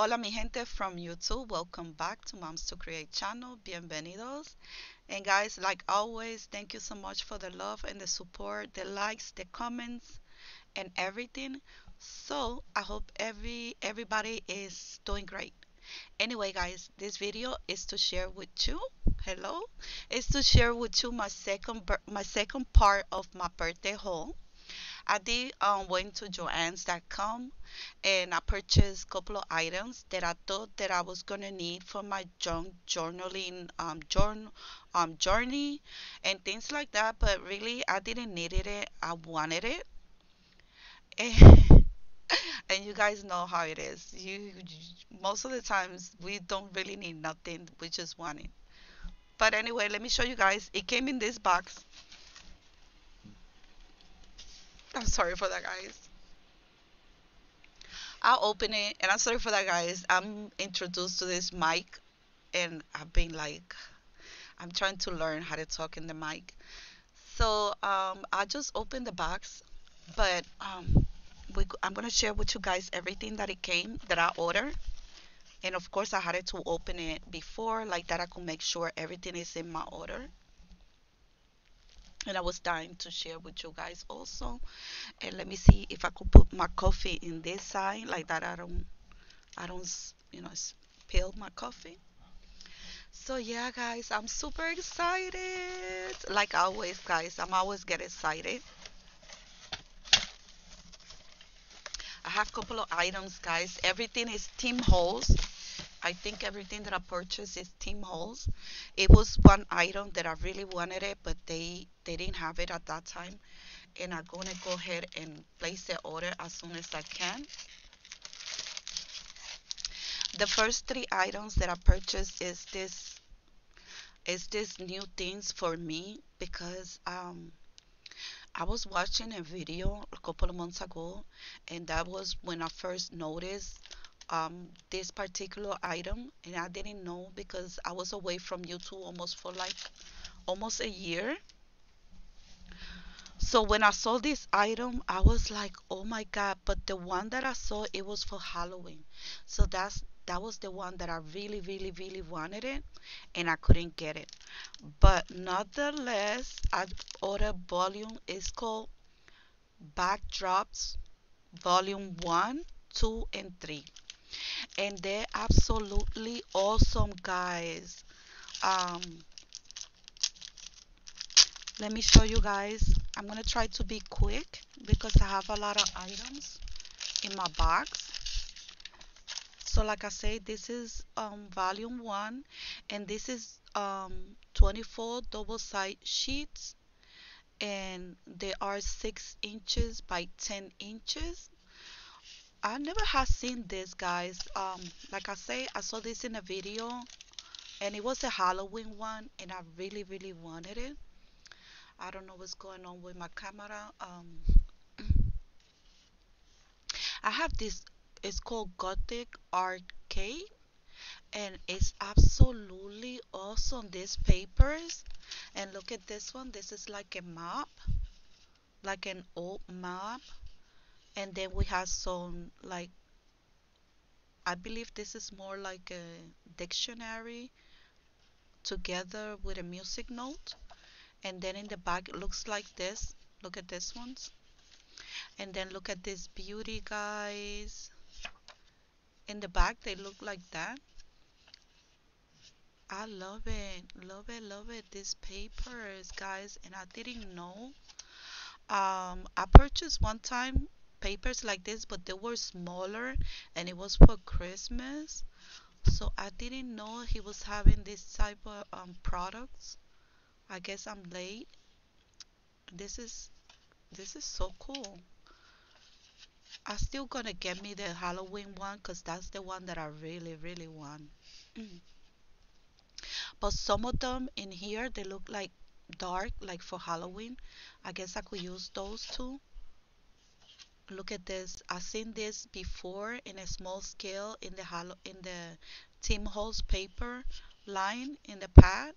Hola mi gente from YouTube. Welcome back to Moms to Create channel. Bienvenidos. And guys, like always, thank you so much for the love and the support, the likes, the comments, and everything. So I hope every everybody is doing great. Anyway, guys, this video is to share with you. Hello, is to share with you my second my second part of my birthday haul. I did um, went to joann's.com and I purchased a couple of items that I thought that I was gonna need for my journaling um, journal um, journey and things like that. But really, I didn't need it. I wanted it. And, and you guys know how it is. You most of the times we don't really need nothing. We just want it. But anyway, let me show you guys. It came in this box. I'm sorry for that, guys. I'll open it, and I'm sorry for that, guys. I'm introduced to this mic, and I've been like, I'm trying to learn how to talk in the mic. So um, I just opened the box, but um, we, I'm gonna share with you guys everything that it came that I ordered, and of course I had to open it before, like that I could make sure everything is in my order and I was dying to share with you guys also. And let me see if I could put my coffee in this side like that. I don't, I don't, you know, spill my coffee. So yeah, guys, I'm super excited. Like always, guys, I'm always get excited. I have a couple of items, guys. Everything is Tim Holtz. I think everything that I purchased is Tim Holtz. It was one item that I really wanted it, but they they didn't have it at that time, and I'm gonna go ahead and place the order as soon as I can. The first three items that I purchased is this is this new things for me because um I was watching a video a couple of months ago, and that was when I first noticed um, this particular item and I didn't know because I was away from YouTube almost for like almost a year. So when I saw this item, I was like, "Oh my god!" But the one that I saw, it was for Halloween. So that's that was the one that I really, really, really wanted it, and I couldn't get it. But nonetheless, I ordered volume. It's called Backdrops, Volume One, Two, and Three and they're absolutely awesome guys. Um let me show you guys. I'm gonna try to be quick because I have a lot of items in my box. So like I say this is um, volume 1 and this is um, 24 double side sheets and they are 6 inches by 10 inches I never have seen this guys. Um like I say I saw this in a video and it was a Halloween one and I really really wanted it. I don't know what's going on with my camera. Um I have this it's called Gothic Arcade and it's absolutely awesome. These papers and look at this one. This is like a map like an old map and then we have some like I believe this is more like a dictionary together with a music note. And then in the back it looks like this. Look at this ones. And then look at this beauty guys. In the back they look like that. I love it love it love it. These papers guys and I didn't know. Um I purchased one time papers like this but they were smaller and it was for Christmas. So I didn't know he was having this type of um, products. I guess I'm late. This is this is so cool. I'm still gonna get me the Halloween one because that's the one that I really really want. But some of them in here they look like dark like for Halloween. I guess I could use those too look at this I've seen this before in a small scale in the hollow in the Tim Holtz paper line in the pad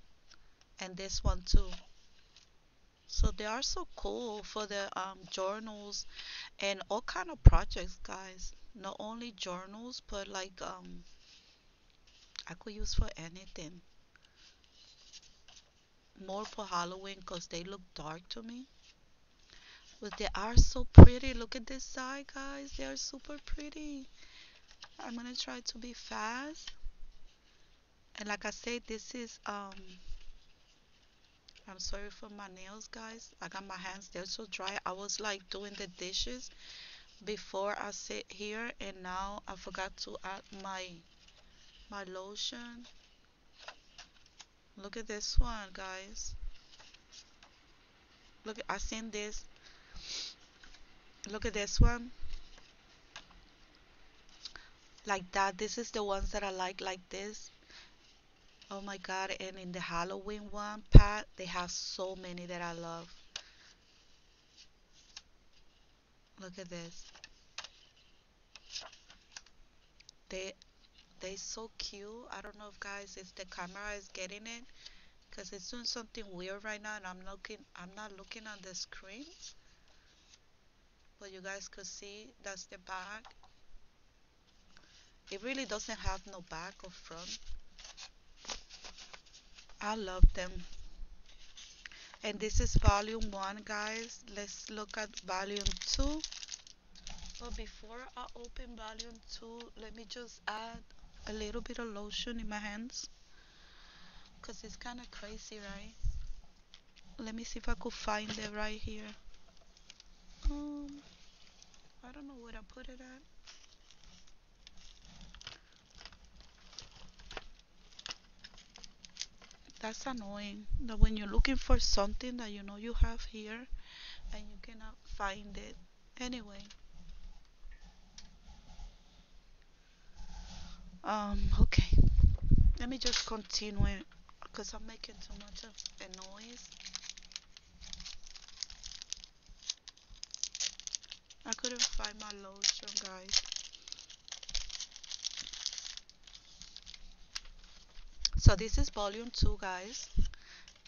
and this one too so they are so cool for the um, journals and all kind of projects guys not only journals but like um I could use for anything. More for Halloween because they look dark to me. But they are so pretty. Look at this side, guys. They are super pretty. I'm gonna try to be fast. And like I said, this is um I'm sorry for my nails, guys. I got my hands, they're so dry. I was like doing the dishes before I sit here and now I forgot to add my my lotion. Look at this one, guys. Look, I seen this. Look at this one. Like that. This is the ones that I like like this. Oh my god. And in the Halloween one, Pat, they have so many that I love. Look at this. They they so cute. I don't know if guys if the camera is getting it because it's doing something weird right now and I'm looking I'm not looking on the screen but you guys could see that's the back. It really doesn't have no back or front. I love them. And this is volume 1 guys. Let's look at volume 2 but before I open volume 2 let me just add a little bit of lotion in my hands. Because it's kind of crazy right? Let me see if I could find it right here. Um I don't know where I put it at. That's annoying that when you're looking for something that you know you have here and you cannot find it. Anyway. Um okay. Let me just continue because I'm making too much of a noise I couldn't find my lotion guys. So this is volume 2 guys.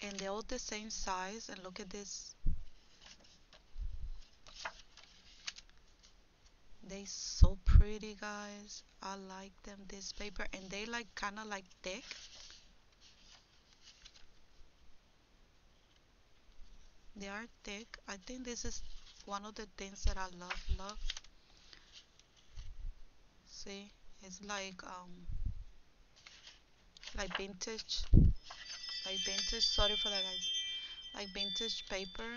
And they're all the same size and look at this. They so pretty guys. I like them this paper. And they like kind of like thick. They are thick. I think this is one of the things that I love love see it's like um like vintage like vintage sorry for that guys. Like vintage paper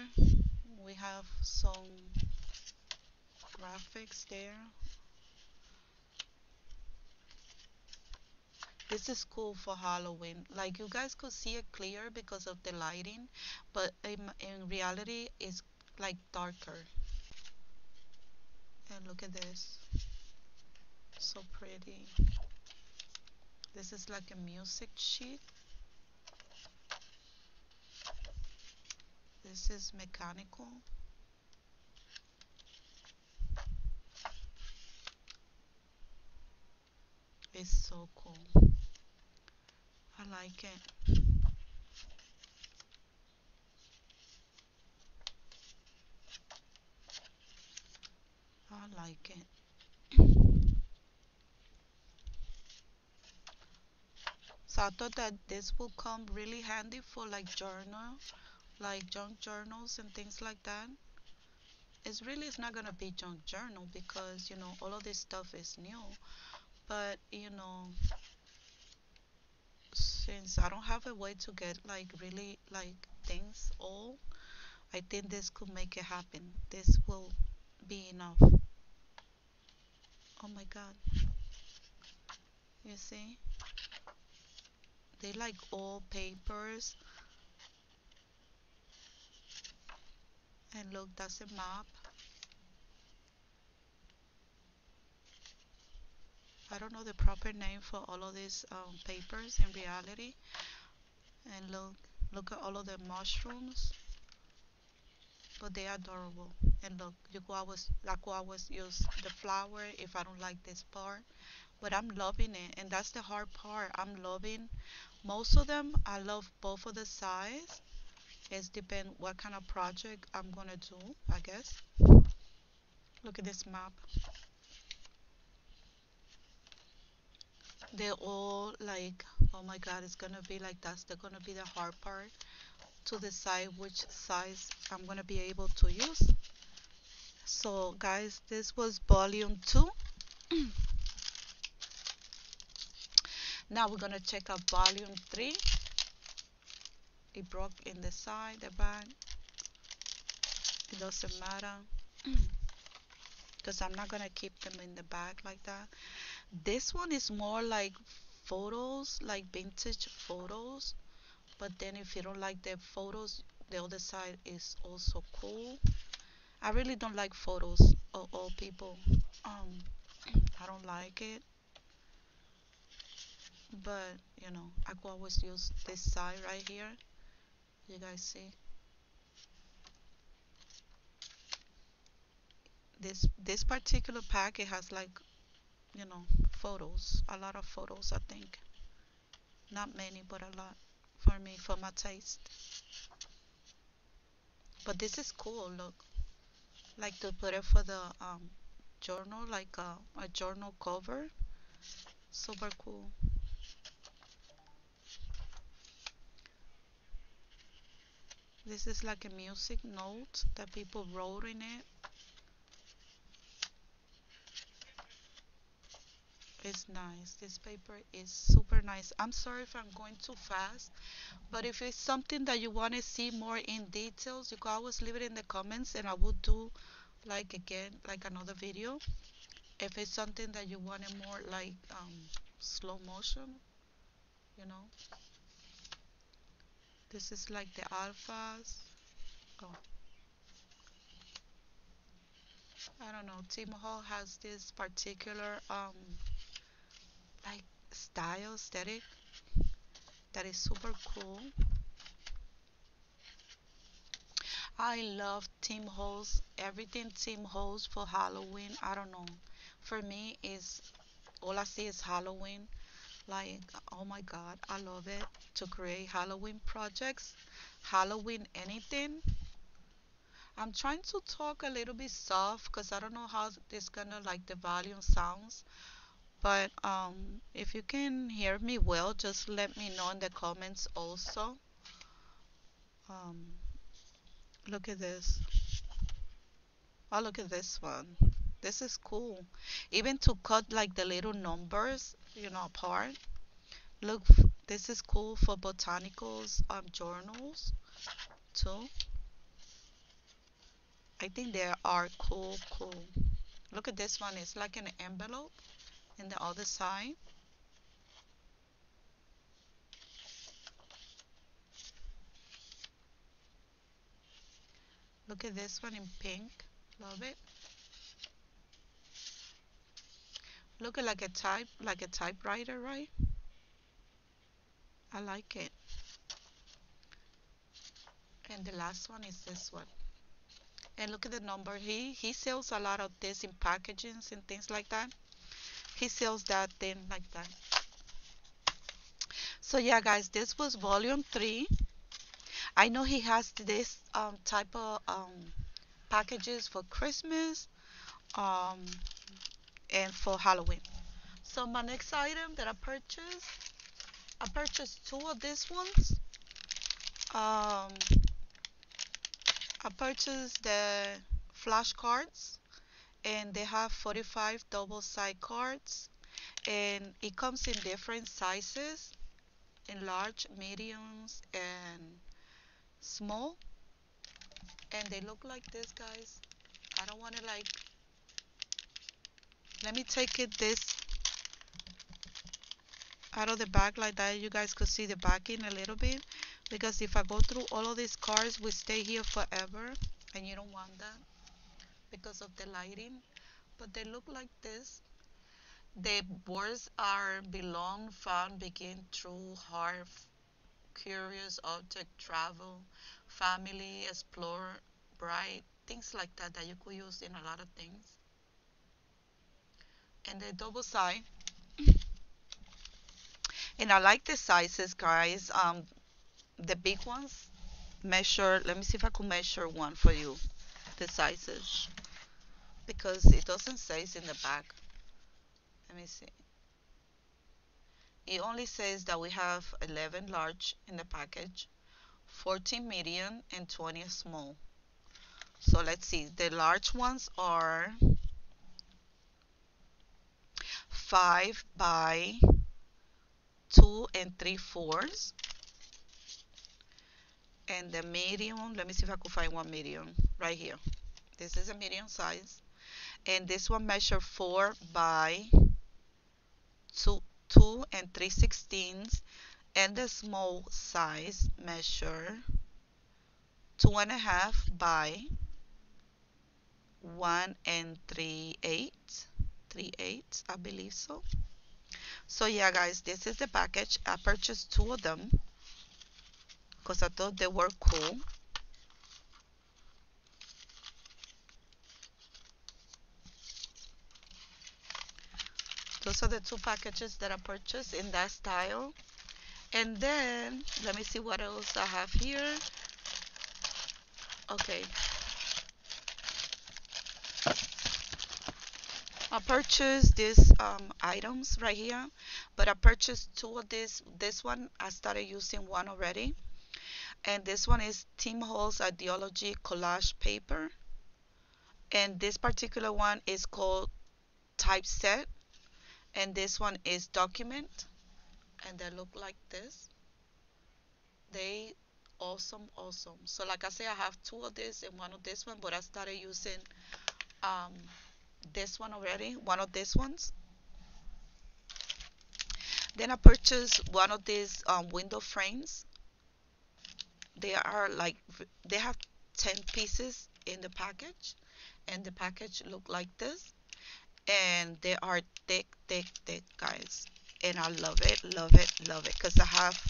we have some graphics there. This is cool for Halloween. Like you guys could see it clear because of the lighting but in, in reality it's like darker. And look at this. So pretty. This is like a music sheet. This is mechanical. It's so cool. I like it I like it. So I thought that this will come really handy for like journal like junk journals and things like that. It's really it's not gonna be junk journal because you know all of this stuff is new. But you know since I don't have a way to get like really like things all I think this could make it happen. This will be enough oh my god. You see? They like all papers. And look that's a map. I don't know the proper name for all of these um, papers in reality. And look look at all of the mushrooms but they are adorable. And look you could always I could always use the flower if I don't like this part but I'm loving it and that's the hard part. I'm loving most of them. I love both of the size. It's depend what kind of project I'm gonna do I guess. Look at this map. They're all like oh my god it's gonna be like that's the gonna be the hard part to decide which size I'm gonna be able to use. So guys this was volume 2 now we're gonna check out volume 3 it broke in the side the back. It doesn't matter. Because I'm not gonna keep them in the bag like that. This one is more like photos like vintage photos but then if you don't like the photos the other side is also cool. I really don't like photos of all people. Um I don't like it. But you know I could always use this side right here. You guys see? This this particular pack it has like you know photos. A lot of photos I think. Not many but a lot for me for my taste. But this is cool look. Like to put it for the um, journal like a, a journal cover. Super cool. This is like a music note that people wrote in it it's nice. This paper is super nice. I'm sorry if I'm going too fast but if it's something that you want to see more in details you can always leave it in the comments and I will do like again like another video. If it's something that you wanted more like um, slow motion you know? This is like the alphas. Oh. I don't know. Tim Holtz has this particular um like style aesthetic that is super cool. I love Tim Holtz everything Tim Holtz for Halloween I don't know. For me is all I see is Halloween like oh my god I love it to create Halloween projects Halloween anything. I'm trying to talk a little bit soft because I don't know how this gonna like the volume sounds but um, if you can hear me well just let me know in the comments also. Um, look at this. Oh look at this one. This is cool. Even to cut like the little numbers you know apart look this is cool for botanicals um, journals too. I think they are cool cool. Look at this one. It's like an envelope in the other side. Look at this one in pink. Love it. Look like a type like a typewriter right? I like it. And the last one is this one. And look at the number. He he sells a lot of this in packagings and things like that he sells that thing like that. So yeah guys this was volume 3 I know he has this um, type of um, packages for Christmas um, and for Halloween. So my next item that I purchased I purchased two of these ones. Um, I purchased the flashcards and they have 45 double side cards and it comes in different sizes in large mediums and small. And they look like this guys. I don't want to like let me take it this out of the bag like that you guys could see the backing a little bit. Because if I go through all of these cards we stay here forever and you don't want that because of the lighting but they look like this. The words are belong found begin true heart curious object travel family explore bright things like that that you could use in a lot of things. And the double side and I like the sizes guys. Um the big ones measure let me see if I can measure one for you the sizes because it doesn't say it's in the back let me see. It only says that we have 11 large in the package 14 medium and 20 small. So let's see. The large ones are 5 by 2 and 3 fourths. And the medium let me see if I can find one medium right here. This is a medium size. And this one measure 4 by 2 2 and 3 sixteenths. And the small size measure two and a half by one and three eighths. Three eighths I believe so. So yeah guys this is the package. I purchased two of them because I thought they were cool are the two packages that I purchased in that style. And then let me see what else I have here. Okay. I purchased these um, items right here but I purchased two of these this one I started using one already. And this one is Tim Holtz Idea-ology collage paper. And this particular one is called typeset and this one is document and they look like this. They awesome awesome. So like I say I have two of this and one of this one but I started using um, this one already one of these ones. Then I purchased one of these um, window frames. They are like they have 10 pieces in the package and the package look like this and they are thick thick thick guys. And I love it love it love it. Because I have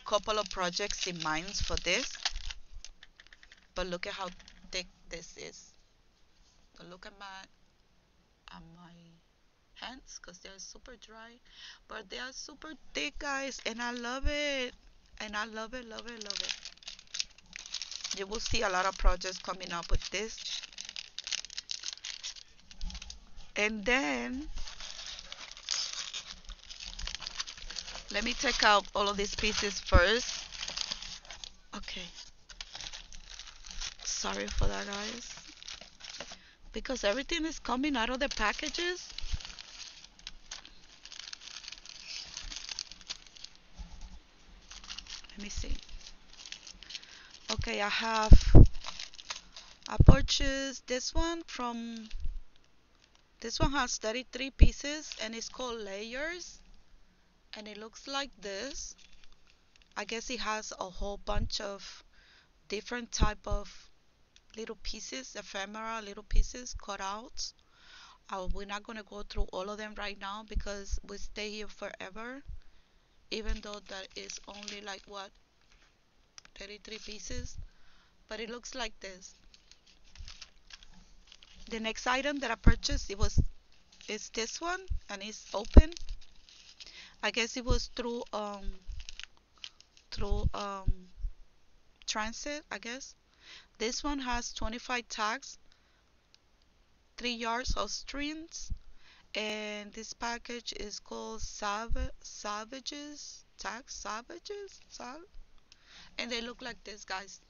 a couple of projects in mind for this. But look at how thick this is. But look at my at my hands because they're super dry. But they are super thick guys and I love it. And I love it love it love it. You will see a lot of projects coming up with this and then let me take out all of these pieces first. Okay. Sorry for that guys. Because everything is coming out of the packages. Let me see. Okay I have I purchased this one from this one has 33 pieces and it's called Layers and it looks like this. I guess it has a whole bunch of different type of little pieces, ephemera little pieces cut out. Uh, we're not going to go through all of them right now because we stay here forever even though that is only like what 33 pieces but it looks like this the next item that I purchased it was is this one and it's open. I guess it was through um through um transit I guess. This one has 25 tags 3 yards of strings and this package is called Sav Savages tags Savages Sav and they look like this guys.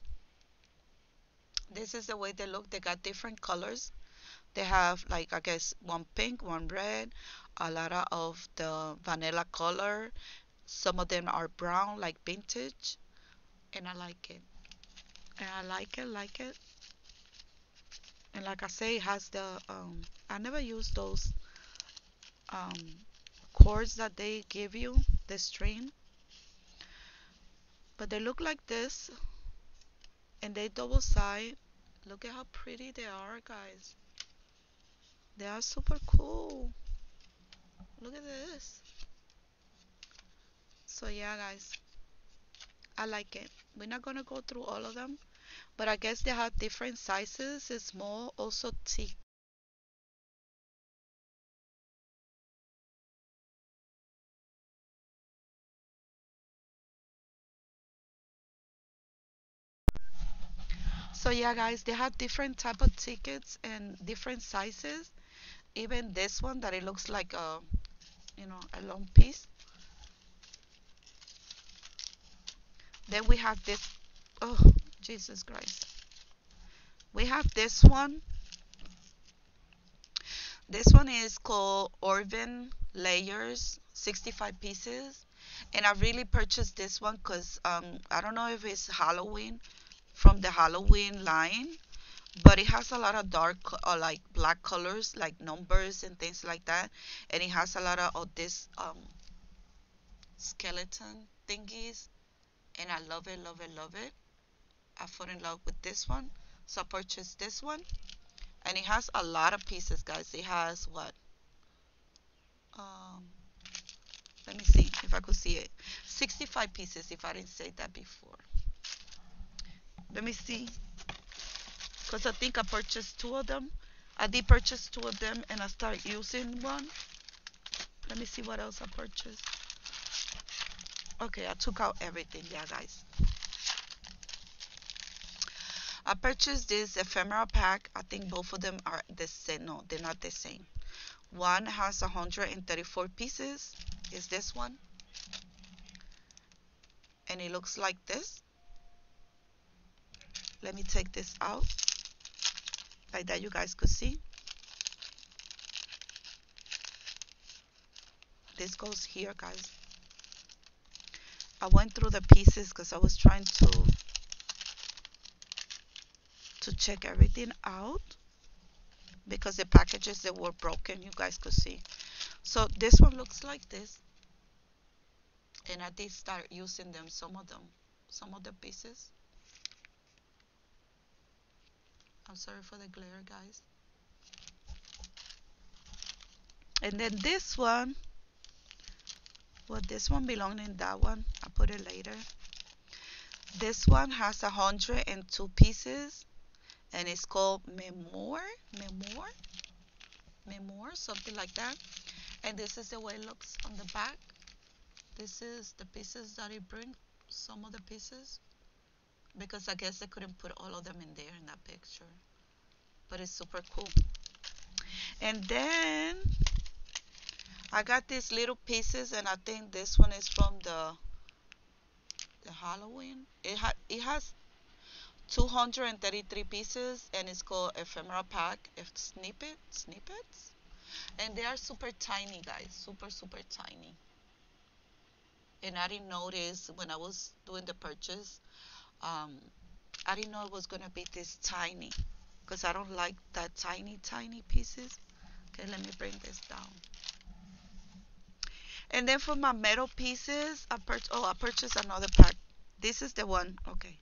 This is the way they look. They got different colors they have like I guess one pink one red a lot of the vanilla color. Some of them are brown like vintage and I like it. And I like it like it. And like I say it has the um, I never use those um, cords that they give you the string. But they look like this and they double side look at how pretty they are guys they are super cool. Look at this. So yeah, guys. I like it. We're not going to go through all of them. But I guess they have different sizes. It's small, also thick. So yeah, guys, they have different type of tickets and different sizes even this one that it looks like a you know a long piece. Then we have this oh Jesus Christ. We have this one. This one is called Urban layers 65 pieces. And I really purchased this one because um, I don't know if it's Halloween from the Halloween line but it has a lot of dark uh, like black colors, like numbers and things like that. And it has a lot of, of this um, skeleton thingies. And I love it, love it, love it. I fell in love with this one. So I purchased this one and it has a lot of pieces guys it has what um let me see if I could see it 65 pieces if I didn't say that before let me see because I think I purchased two of them I did purchase two of them and I start using one let me see what else I purchased okay I took out everything yeah guys I purchased this ephemera pack. I think both of them are the same. No, they're not the same. One has 134 pieces. Is this one? And it looks like this. Let me take this out. Like that you guys could see. This goes here, guys. I went through the pieces because I was trying to to check everything out because the packages that were broken you guys could see so this one looks like this and I did start using them some of them some of the pieces I'm sorry for the glare guys and then this one well this one belonged in that one I put it later this one has a hundred and two pieces and it's called Memoir, Memoir, Memoir, something like that. And this is the way it looks on the back. This is the pieces that it bring, some of the pieces, because I guess they couldn't put all of them in there in that picture. But it's super cool. And then I got these little pieces, and I think this one is from the the Halloween. It ha it has 233 pieces and it's called ephemera pack snippet snippets and they are super tiny guys super super tiny and I didn't notice when I was doing the purchase um, I didn't know it was gonna be this tiny because I don't like that tiny tiny pieces okay let me bring this down and then for my metal pieces I purchased oh I purchased another pack this is the one okay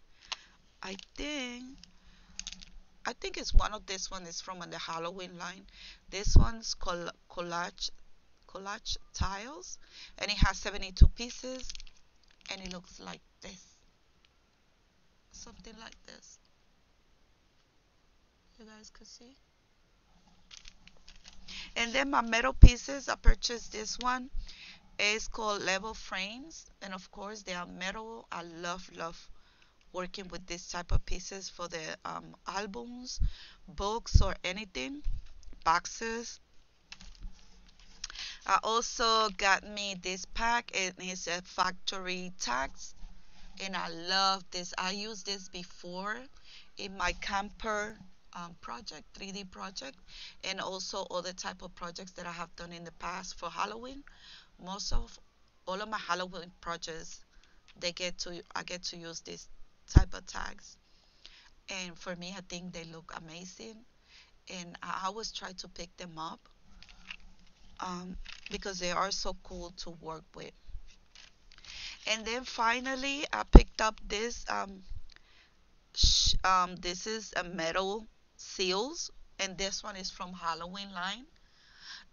I think I think it's one of this one is from the Halloween line. This one's called collage collage tiles and it has 72 pieces and it looks like this. Something like this. You guys could see. And then my metal pieces, I purchased this one. It's called level frames and of course they are metal. I love love working with this type of pieces for the um, albums, books, or anything, boxes. I also got me this pack. and It is a factory tags, and I love this. I used this before in my camper um, project, 3D project, and also other type of projects that I have done in the past for Halloween. Most of all of my Halloween projects, they get to I get to use this type of tags. And for me, I think they look amazing. And I always try to pick them up um, because they are so cool to work with. And then finally, I picked up this. Um, um, this is a metal seals, and this one is from Halloween line.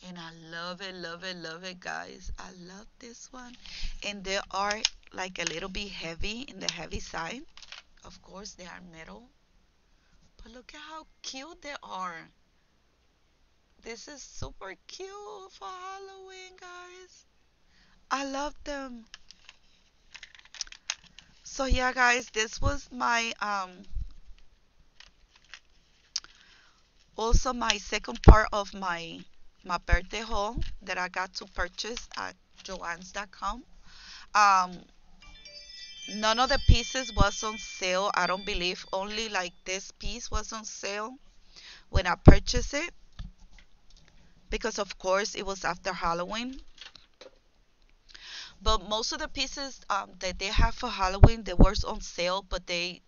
And I love it, love it, love it, guys. I love this one. And they are like a little bit heavy in the heavy side. Of course, they are metal. But look at how cute they are. This is super cute for Halloween, guys. I love them. So yeah, guys, this was my um also my second part of my my birthday haul that I got to purchase at joanns.com. Um, none of the pieces was on sale. I don't believe only like this piece was on sale when I purchased it because of course it was after Halloween. But most of the pieces um, that they have for Halloween they were on sale, but they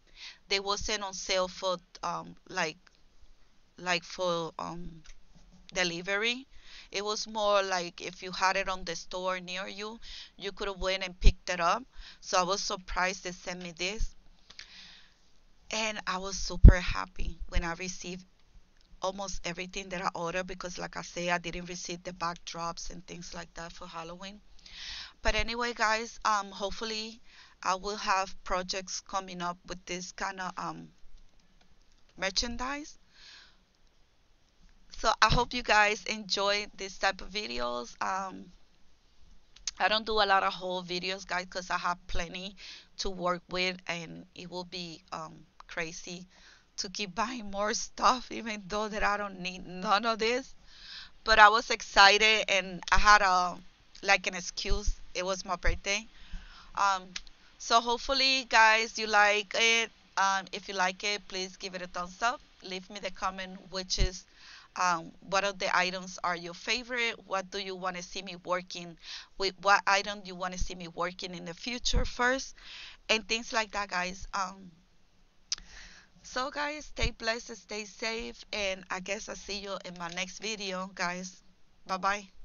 they wasn't on sale for um like like for um delivery. It was more like if you had it on the store near you, you could have went and picked it up. So I was surprised they sent me this, and I was super happy when I received almost everything that I ordered because, like I say, I didn't receive the backdrops and things like that for Halloween. But anyway, guys, um, hopefully I will have projects coming up with this kind of um merchandise. So I hope you guys enjoy this type of videos. Um, I don't do a lot of whole videos, guys, because I have plenty to work with, and it will be um crazy to keep buying more stuff, even though that I don't need none of this. But I was excited, and I had a like an excuse. It was my birthday. Um, so hopefully, guys, you like it. Um, if you like it, please give it a thumbs up. Leave me the comment which is um, what of the items are your favorite? What do you want to see me working with? What item do you want to see me working in the future first? And things like that, guys. Um, so, guys, stay blessed, stay safe, and I guess I'll see you in my next video, guys. Bye bye.